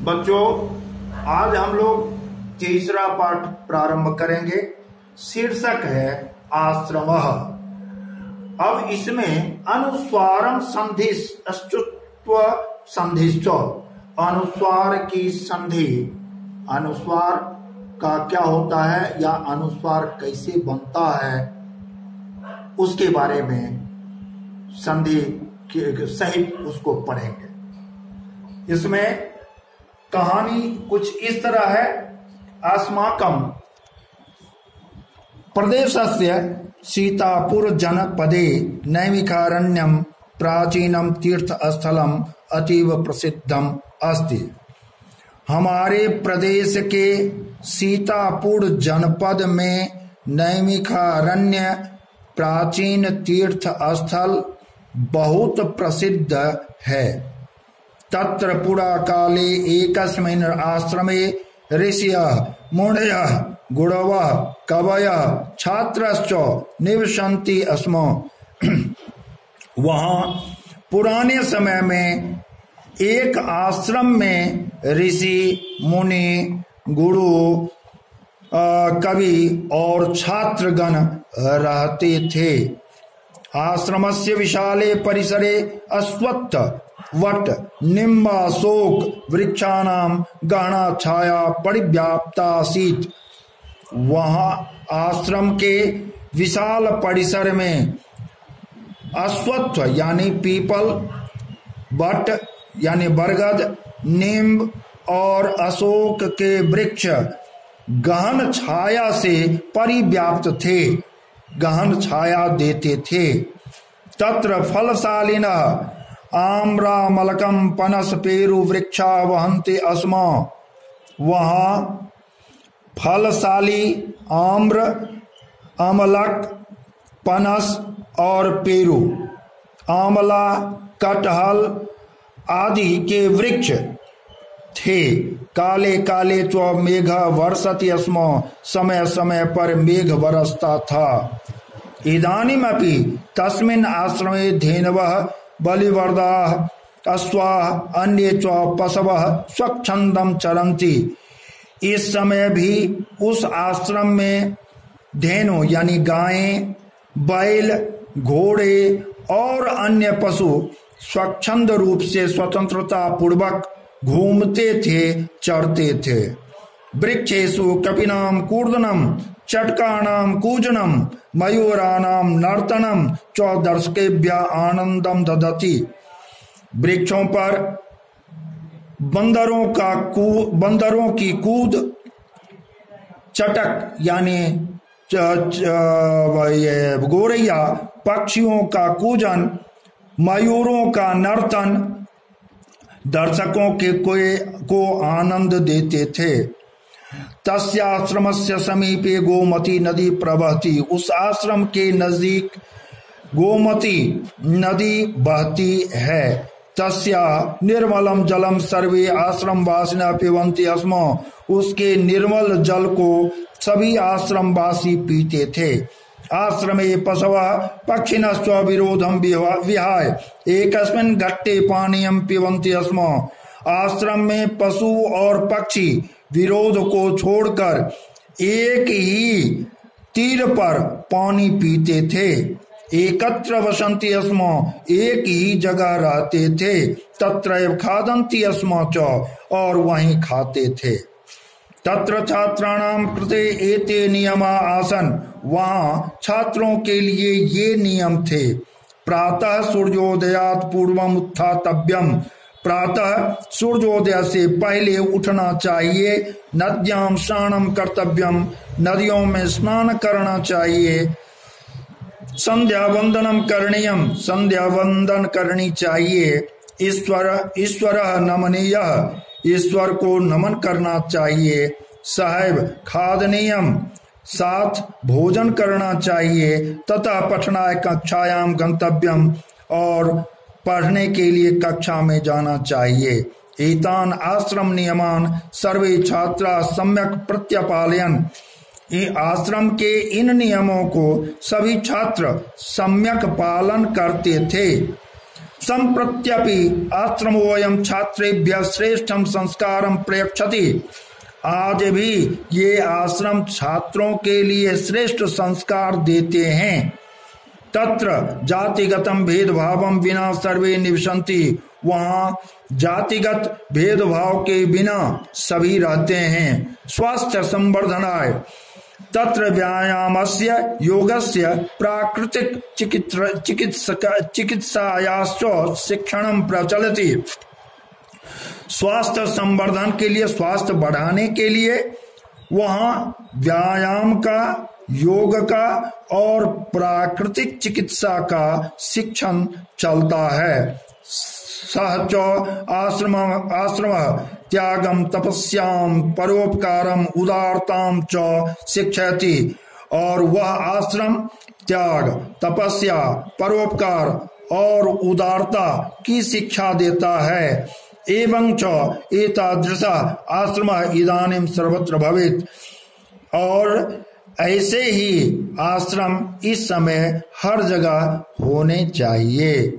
बच्चों, आज हम लोग तीसरा पाठ प्रारंभ करेंगे। शीर्षक है आश्रम। अब इसमें अनुस्वारम संधि अस्तित्व संधिश्च अनुस्वार की संधि। अनुस्वार का क्या होता है या अनुस्वार कैसे बनता है, उसके बारे में संधि सहित उसको पढ़ेंगे। इसमें कहानी कुछ इस तरह है। अस्माकम सीतापुर जनपदे नैमिकारण्यम प्राचीनम तीर्थ स्थलम अतीव प्रसिद्धम अस्ति। हमारे प्रदेश के सीतापुर जनपद में नैमिकारण्य प्राचीन तीर्थ स्थल बहुत प्रसिद्ध है। तत्र पुरा काले एकस्मिन् आश्रमे ऋषियः, मुनयः, गुणवः, कवयः, छात्रश्च निवसन्ति स्म वहाँ पुराने समय में एक आश्रम में ऋषि, मुनि, गुरु कवि और छात्रगण रहते थे। आश्रम से विशाले परिसरे अश्वत्थ वट निम्बाशोक वृक्षाणाम गहना छाया परिव्याप्ता शीत वहाँ आश्रम के विशाल परिसर में अश्वत्थ यानी पीपल बट यानी बरगद, नींब और अशोक के वृक्ष गहन छाया से परिव्याप्त थे, गहन छाया देते थे। तत्र फलशालिन आम्रामलकम पनस पेरु वृक्षा वहंते अस्म। वहाँ फलशाली आम्र अमलक पनस और पेरू, आमला, कटहल आदि के वृक्ष थे। काले काले चौ मेघ वर्षति अस्म। समय समय पर मेघ बरसता था। इदानीमपि तस्मिन् आश्रमे धेनवः बलिवर्दाः अश्वाः अन्य च पशवः स्वच्छंदम चरंती इस समय भी उस आश्रम में धेनु यानी गायें, बैल, घोड़े और अन्य पशु स्वच्छंद रूप से स्वतंत्रता पूर्वक घूमते थे चढ़ते थे। वृक्षेशु कपिनाम कूर्दनम चटकानाम कूजनम मयूरानाम नर्तनम च दर्शकेभ्य आनंदम ददती। वृक्षों पर बंदरों का कू, बंदरों की कूद, चटक यानी गोरैया, पक्षियों का कूजन, मयूरों का नर्तन, दर्शकों के कोई को आनंद देते थे। तस्याश्रम से समीपे गोमती नदी प्रवहती। उस आश्रम के नज़दीक गोमती नदी बहती है। तस्या निर्मलम जलम सर्वे आश्रम वासिना पिबंती अस्म। उसके निर्मल जल को सभी आश्रम वासी पीते थे। आश्रमे पशव पक्षिण विरोधम विहाय। एक घट्टे पानीयम पिबंती अस्म। आश्रम में पशु और पक्षी विरोध को छोड़कर एक ही तीर पर पानी पीते थे। एकत्र वसंती अस्म एक ही जगह रहते थे। तत्र खादंती अस्म च और वहीं खाते थे। तत्र छात्राणाम कृते एते नियमा आसन। वहाँ छात्रों के लिए ये नियम थे। प्रातः सूर्योदयात पूर्वम उत्थातव्यम प्रातः सूर्योदय से पहले उठना चाहिए। नद्याम स्नानम कर्तव्यम नदियों में स्नान करना चाहिए। संध्या वंदनम करणीयम संध्या वंदन करनी चाहिए। ईश्वर ईश्वर नमनीय। ईश्वर को नमन करना चाहिए। साहेब खादनीयम साथ भोजन करना चाहिए। तथा पठनाय कक्षायाम गंतव्यम और पढ़ने के लिए कक्षा में जाना चाहिए। एतान आश्रम नियमान सर्वे छात्रा सम्यक प्रत्यपालयन। आश्रम के इन नियमों को सभी छात्र सम्यक पालन करते थे। संप्रत्यपि आश्रमोयम छात्रेभ्य श्रेष्ठ संस्कार प्रयक्षति आज भी ये आश्रम छात्रों के लिए श्रेष्ठ संस्कार देते हैं। तत्र जातिगतम भेदभाव बिना सर्वे निवसंति वहाँ जातिगत भेदभाव के बिना सभी रहते हैं। स्वास्थ्य संवर्धनाय। तत्र व्यायाम से योग से प्राकृतिक चिकित्सायाश्च शिक्षण प्रचलती। स्वास्थ्य संवर्धन के लिए स्वास्थ्य बढ़ाने के लिए वहाँ व्यायाम का योग का और प्राकृतिक चिकित्सा का शिक्षण चलता है। सहच आश्रम आश्रम त्यागम तपस्याम परोपकारम उदारताम च शिक्षति और वह आश्रम, त्याग, तपस्या, परोपकार और उदारता की शिक्षा देता है। एवं च एतादृश आश्रम इदानीम सर्वत्र भवित। और ऐसे ही आश्रम इस समय हर जगह होने चाहिए।